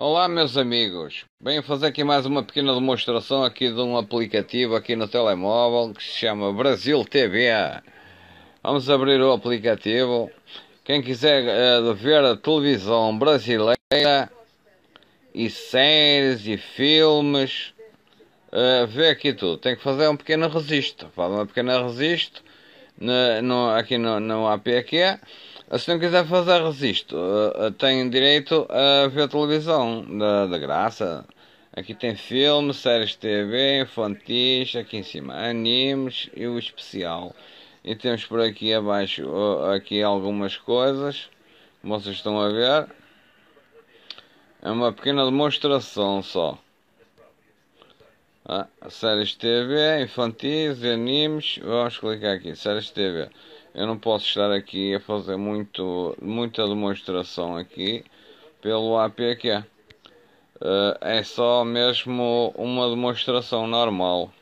Olá meus amigos, venho fazer aqui mais uma pequena demonstração aqui de um aplicativo aqui no telemóvel que se chama Brasil TV. Vamos abrir o aplicativo. Quem quiser uh, ver a televisão brasileira e séries e filmes, uh, vê aqui tudo. Tem que fazer um pequeno registro. Faz uma pequena registro no, no, aqui no, no APQ se não quiser fazer registro, uh, tem direito a ver televisão da, da graça. Aqui tem filmes, séries de TV, infantis, aqui em cima, animes e o especial. E temos por aqui abaixo aqui algumas coisas, como vocês estão a ver. É uma pequena demonstração só. Ah, séries de TV, infantis, animes. Vamos clicar aqui, séries de TV. Eu não posso estar aqui a fazer muito, muita demonstração aqui pelo APQ. Uh, eh, é só mesmo uma demonstração normal,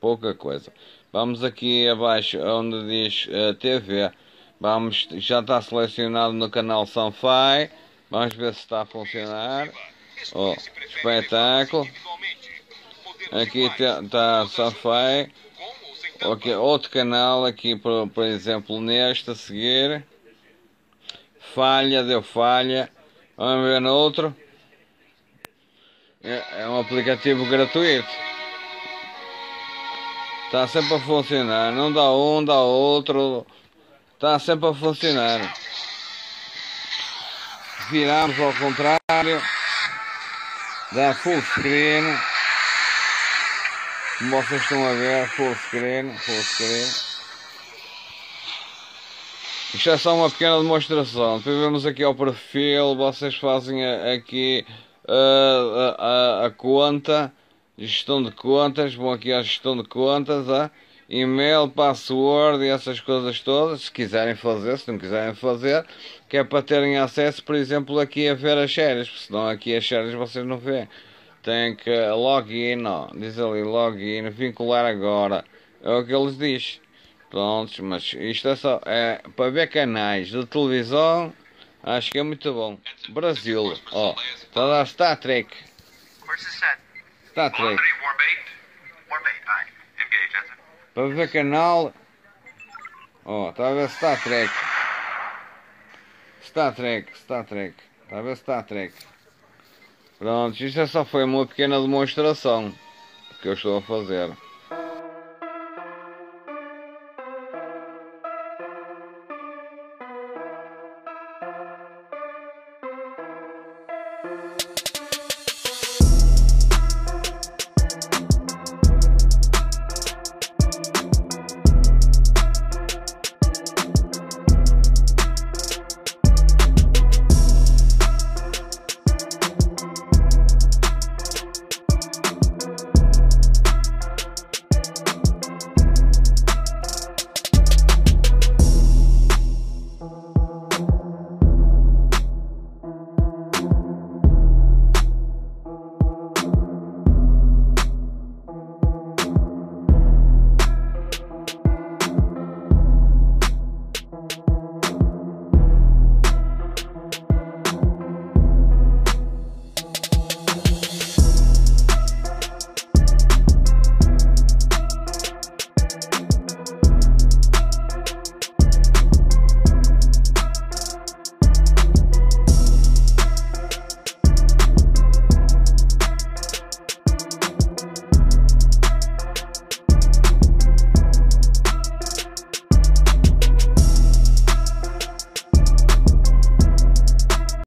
pouca coisa. Vamos aqui abaixo onde diz uh, eh, TV. Vamos, já está selecionado no canal Sanfai. Vamos ver se está a funcionar. Oh, espetáculo. Aqui está Sanfai. Ok, outro canal aqui, por, por exemplo, neste a seguir. Falha, deu falha. Vamos ver no outro. É, é um aplicativo gratuito. Está sempre a funcionar. Não dá um, dá outro. Está sempre a funcionar. Viramos ao contrário. Dá full screen. Como vocês estão a ver, full screen, full screen. Isto é só uma pequena demonstração. Depois vemos aqui ao perfil, vocês fazem aqui a, a, a conta, gestão de contas, vão aqui à gestão de contas, a e-mail, password e essas coisas todas, se quiserem fazer, se não quiserem fazer, que é para terem acesso, por exemplo, aqui a ver as séries, porque senão aqui as séries vocês não vêem tem que login, ó, diz ali login, vincular agora, é o que eles dizem. Prontos, mas isto é só é para ver canais de televisão, acho que é muito bom. Brasil, ó, está lá Star Trek. Star Trek. Para ver canal, ó, está a ver Star Trek. Star Trek, Star Trek, está a ver Star Trek. Pronto, isto só foi uma pequena demonstração que eu estou a fazer.